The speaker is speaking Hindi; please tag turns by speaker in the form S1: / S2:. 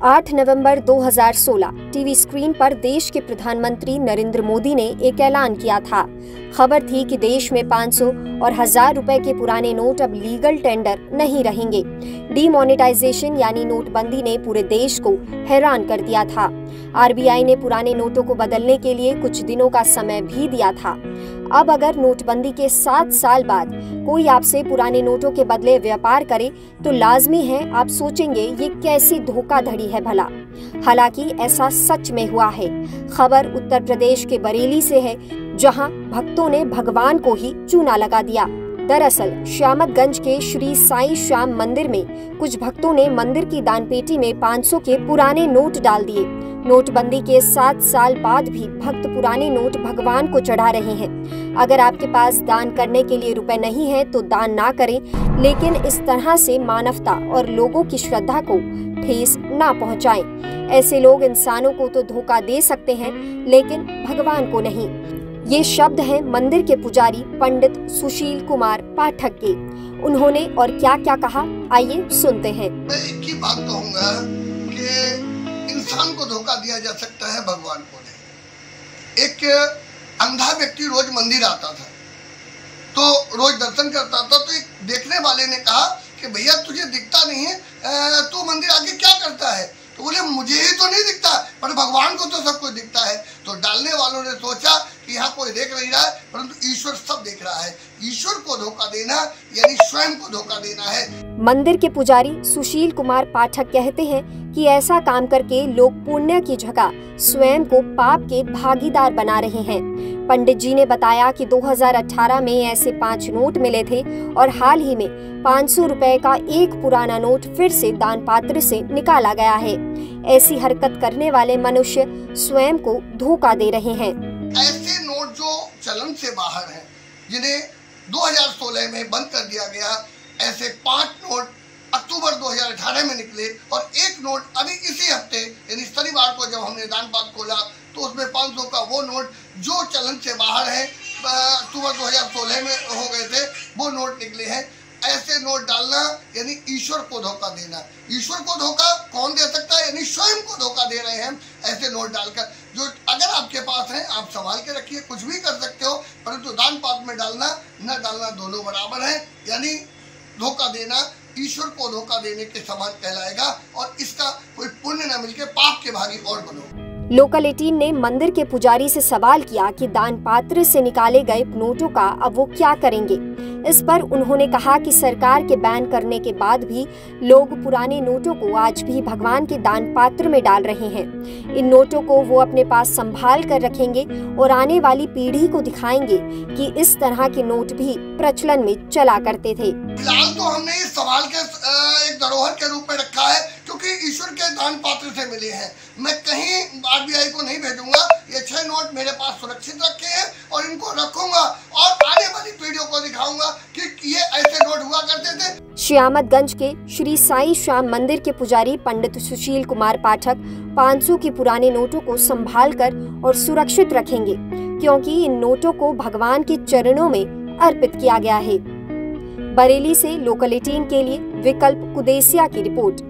S1: 8 नवंबर 2016 टीवी स्क्रीन पर देश के प्रधानमंत्री नरेंद्र मोदी ने एक ऐलान किया था। खबर थी कि देश में 500 और हज़ार रुपए के पुराने नोट अब लीगल टेंडर नहीं रहेंगे। डीमोनेटाइजेशन यानी नोटबंदी ने पूरे देश को हैरान कर दिया था। आरबीआई ने पुराने नोटों को बदलने के लिए कुछ दिनों का समय भी दिया था। अब अगर नोटबंदी के सात साल बाद कोई आपसे पुराने नोटों के बदले व्यापार करे तो लाजमी है, आप सोचेंगे ये कैसी धोखाधड़ी है भला। हालाँकि ऐसा सच में हुआ है। खबर उत्तर प्रदेश के बरेली से है, जहाँ भक्तों ने भगवान को ही चूना लगा दिया। दरअसल, श्यामतगंज के श्री साई श्याम मंदिर में कुछ भक्तों ने मंदिर की दानपेटी में 500 के पुराने नोट डाल दिए। नोटबंदी के सात साल बाद भी भक्त पुराने नोट भगवान को चढ़ा रहे हैं। अगर आपके पास दान करने के लिए रुपए नहीं है तो दान ना करें, लेकिन इस तरह से मानवता और लोगों की श्रद्धा को ठेस ना पहुंचाएँ। ऐसे लोग इंसानों को तो धोखा दे सकते हैं, लेकिन भगवान को नहीं। ये शब्द हैं मंदिर के पुजारी पंडित सुशील कुमार पाठक के। उन्होंने और क्या क्या कहा? आइए सुनते हैं।
S2: मैं एक ही बात कहूँगा कि इंसान को धोखा दिया जा सकता है भगवान को नहीं। एक अंधा व्यक्ति रोज मंदिर आता था तो रोज दर्शन करता था तो एक देखने वाले ने कहा कि भैया तुझे दिखता नहीं है तू मंदिर आके क्या करता है? तो बोले, मुझे ही तो नहीं दिखता, पर भगवान को तो सब कुछ दिखता है। तो डालने वालों ने सोचा यहाँ कोई देख नहीं रहा है, परंतु ईश्वर सब देख रहा है। ईश्वर को धोखा देना, यानी स्वयं को धोखा देना है।
S1: मंदिर के पुजारी सुशील कुमार पाठक कहते हैं कि ऐसा काम करके लोग पुण्य की जगह स्वयं को पाप के भागीदार बना रहे हैं। पंडित जी ने बताया कि 2018 में ऐसे पाँच नोट मिले थे और हाल ही में पाँच सौ का एक पुराना नोट फिर से दान पात्र से निकाला गया है। ऐसी हरकत करने वाले मनुष्य स्वयं को धोखा दे रहे हैं।
S2: ऐसे नोट जो चलन से बाहर हैं, जिन्हें 2016 में बंद कर दिया गया ऐसे पाँच नोट अक्टूबर 2018 में निकले और एक नोट अभी इसी हफ़्ते यानी शनिवार को जब हमने दान पात खोला तो उसमें 500 का वो नोट जो चलन से बाहर है अक्टूबर 2016 में हो गए थे वो नोट निकले हैं। ऐसे नोट डालना यानी ईश्वर को धोखा देना। ईश्वर को धोखा कौन दे सकता है? यानी स्वयं को धोखा दे रहे हैं ऐसे नोट डालकर जो अगर आपके पास है, आप संभाल के रखिए, कुछ भी कर सकते हो, परंतु दान पात में डालना, न डालना दोनों बराबर है। यानी धोखा देना, ईश्वर को धोखा देने के समान कहलाएगा, और इसका कोई पुण्य न मिलके पाप के भागी और बनो।
S1: लोकल एटीन ने मंदिर के पुजारी से सवाल किया कि दान पात्र से निकाले गए नोटों का अब वो क्या करेंगे? इस पर उन्होंने कहा कि सरकार के बैन करने के बाद भी लोग पुराने नोटों को आज भी भगवान के दान पात्र में डाल रहे हैं। इन नोटों को वो अपने पास संभाल कर रखेंगे और आने वाली पीढ़ी को दिखाएँगे कि इस तरह के नोट भी प्रचलन में चला करते थे।
S2: फ़िलहाल तो हमने इस सवाल के एक धरोहर के रूप में रखा है। क्योंकि ईश्वर के दान पात्र से मिले हैं। मैं कहीं आरबीआई को नहीं भेजूँगा। ये छह नोट मेरे पास सुरक्षित रखे हैं और इनको रखूँगा और आने वाली पीढ़ियों को दिखाऊँगा कि ये ऐसे नोट हुआ करते थे।
S1: श्यामतगंज के श्री साई श्याम मंदिर के पुजारी पंडित सुशील कुमार पाठक 500 के पुराने नोटों को संभाल कर और सुरक्षित रखेंगे, क्योंकि इन नोटों को भगवान के चरणों में अर्पित किया गया है। बरेली से लोकल एटीन के लिए विकल्प कुदेसिया की रिपोर्ट।